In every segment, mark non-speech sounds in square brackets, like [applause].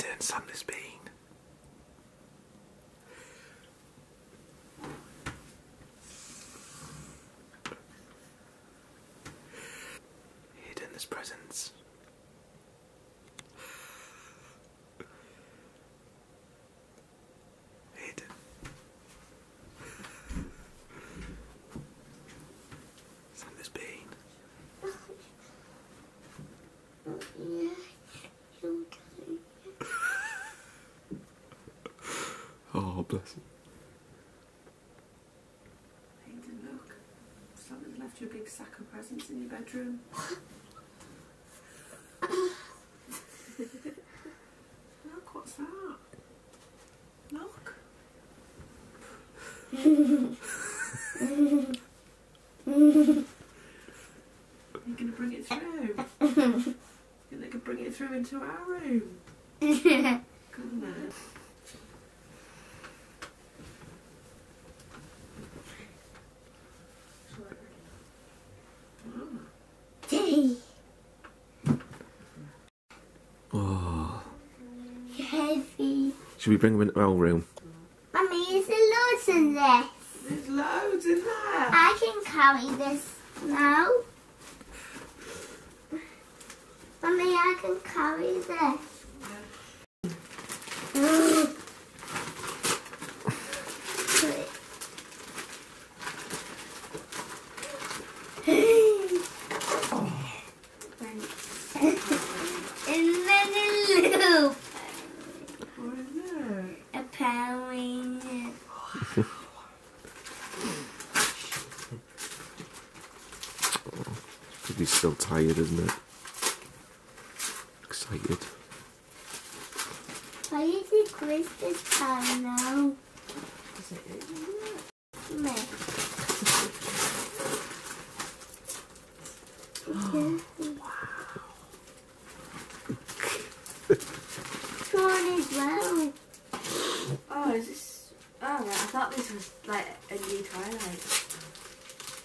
Hayden, Santa's been. Hayden, there's presents. Hayden. Santa's been. Yeah. Okay. Oh, bless him. Hayden, look. Santa's left you a big sack of presents in your bedroom. [laughs] look, what's that? Look. You're going to bring it through? You think they could bring it through into our room? [laughs] Goodness. Oh. Day. Oh. Heavy. Should we bring him into our room? Mummy, is there loads in there? There's loads in there. I can carry this now. Mummy, I can carry this. and then a loop. What is it? A penguin. Probably still tired, isn't it? Excited. Why is it Christmas time now? Is it? Isn't it? Me. Prawn as well. Oh, is this? Oh, right. I thought this was like a new Twilight.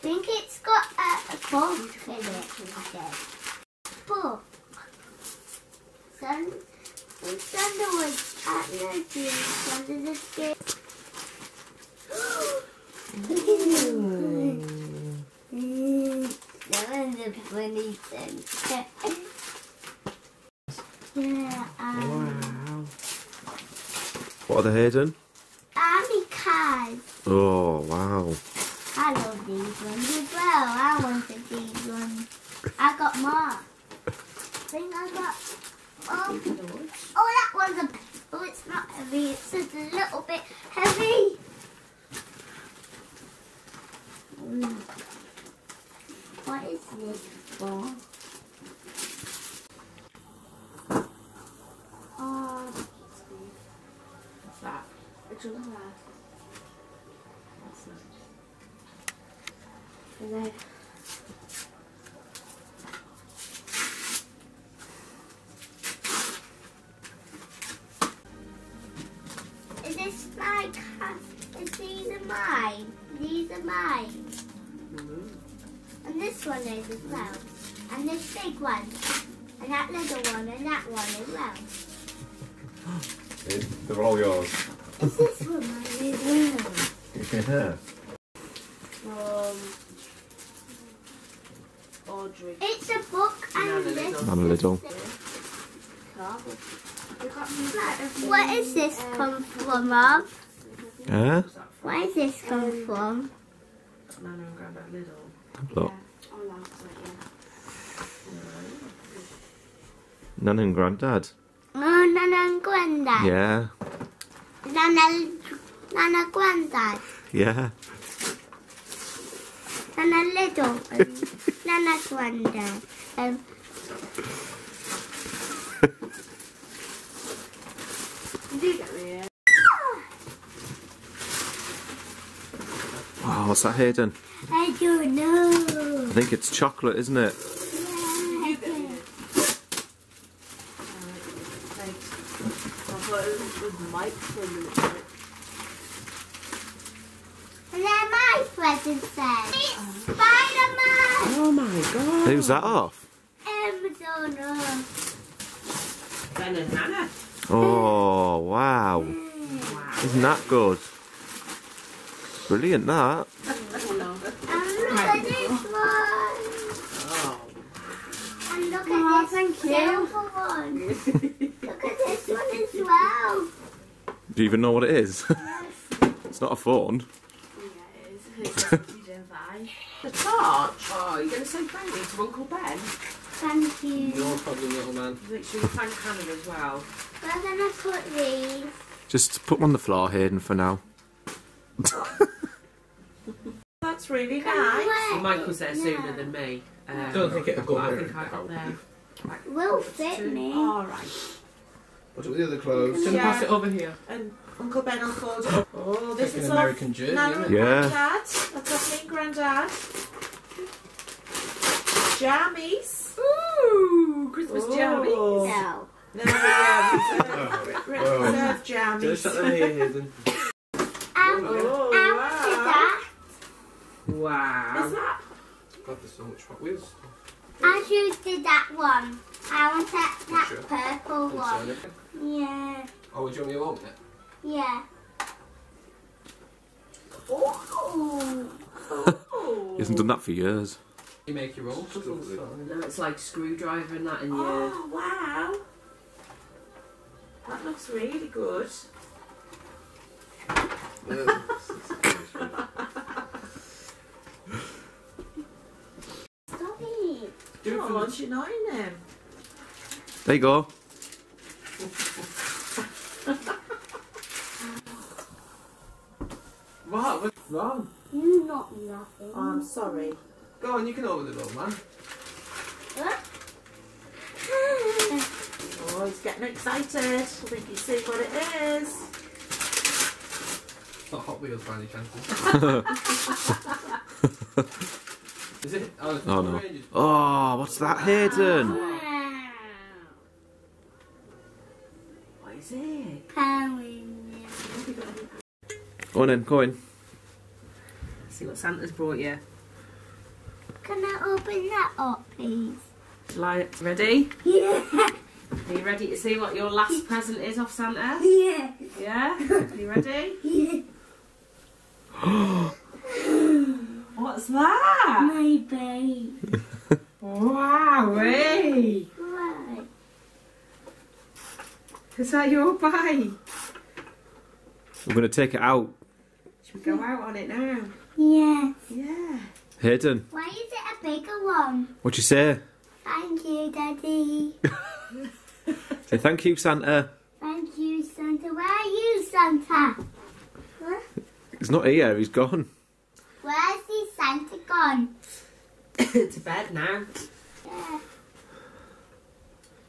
I think it's got a, a book in it instead. Book. Sun, when Sunday was at the gym, under the skin. That was a funny thing. [laughs] yeah, um, What are they, Hayden? army cars. Oh, wow. I love these ones as well. I wanted these ones. I got more. I think I got. Oh, oh that one's a. Oh, it's not heavy. It's just a little bit heavy. Mm. What is this for? Oh, What's that? A nice. And then is this my car? Is these are mine? These are mine. Mm. And this one is as well. And this big one. And that little one and that one as well. [gasps] They're all yours. Is this one mine as well? [laughs] Yeah. From Audrey It's a book and Nana this. Little. Nana Little. Carver. We got these like What is this come from, Rob? Yeah? What's that from? Where is this come from? Nana and Grandad Little. Look. Yeah, on that side, yeah. Nan and Grandad. Oh, Nana and Grandad. Yeah. Nana, Nana Grandad. Yeah. Nana Little. and Nana Grandad. Um, You do get me, yeah. Wow, what's that, Hayden? I don't know. I think it's chocolate, isn't it? You get me. Thanks. I thought it was, was Mike for a minute. like, And then my present says, it's Spider-Man. Oh my god. Who's that off? Um, don't know. Ben and Hannah. Oh, wow. Wow. Isn't that good? Brilliant, that. And look at this one. Oh. And look Aw, at this thank you. one. [laughs] look at this one as well. Do you even know what it is? [laughs] it's not a phone. Yeah, it is. It's a device. Oh, you're going to say thank you to Uncle Ben? Thank you. No problem, little man. Make sure you thank Hannah as well. Where can I put these? Just put them on the floor, Hayden, for now. That's really nice. you wear Well, Michael's there it? sooner Yeah. than me. Um, Don't think it'll go but I very think I got there. Will fit me. All right. What's it with the other clothes? Can Yeah. pass it over here? And Uncle Ben will fold it. Oh, this Like is an all American jersey, Nana and? Yeah. Granddad. That's off me and Granddad. Jammies. Ooh, Christmas jammies. [laughs] Oh. No. They're yeah, reserved, re- Oh. reserved Just shut them here, Hayden. Um, Oh, how wow. is that? Wow. Is that? God, there's so much Hot Wheels. I choose that one. I want that, that Sure. purple Good one. sign. Yeah. Oh, would you want me to open it? Yeah. Oh. [laughs] He hasn't done that for years. You make your own stuff. No, it's like screwdriver and that in your. Oh, wow. That looks really good. [laughs] Stop it. Do it Oh, for aren't you annoying him? There you go. What? What's wrong? You not nothing. Oh, I'm sorry. Go on, you can open it, little man. Oh, he's getting excited. I think you see what it is. [laughs] It's not Hot Wheels by any chance. [laughs] is it? Oh, it's Oh, no. Rangers. Oh, what's that, Hayden? Oh, Wow. What is. Go on in, go in. See what Santa's brought you. Can I open that up, please? Like, ready? Yeah. Are you ready to see what your last present is off Santa? Yeah. Yeah? Are you ready? Yeah. [gasps] What's that? My babe. [laughs] Wow, eh hey! Right. Is that your bike? We're going to take it out. Should we go out on it now? Yeah. Yeah. Hayden, Why is it a bigger one? what'd you say? Thank you, Daddy. [laughs] Say thank you, Santa. Thank you, Santa. Where are you, Santa? Huh? He's not here, he's gone. Where's the Santa gone? [coughs] to bed now. Yeah.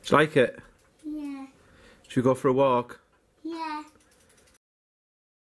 Do you like it? Should we go for a walk?